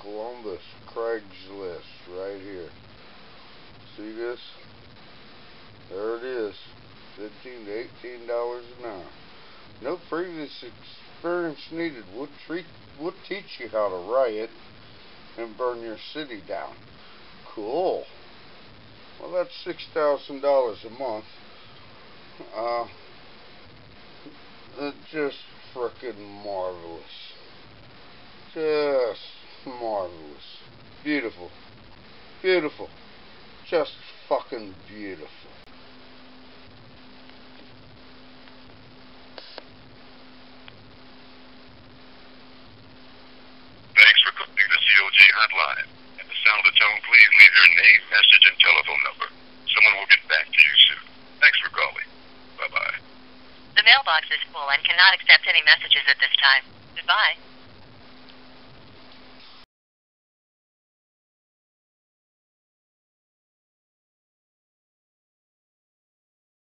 Columbus Craigslist right here. See this? There it is. Fifteen to eighteen dollars an hour. No previous experience needed. We'll treat we'll teach you how to riot and burn your city down. Cool. Well that's six thousand dollars a month. Uh just frickin' marvelous. Just marvelous. Beautiful. Beautiful. Just fucking beautiful. Thanks for calling the COG hotline. At the sound of the tone, please leave your name, message, and telephone number. Someone will get back to you soon. Thanks for calling. Bye-bye. The mailbox is full and cannot accept any messages at this time. Goodbye.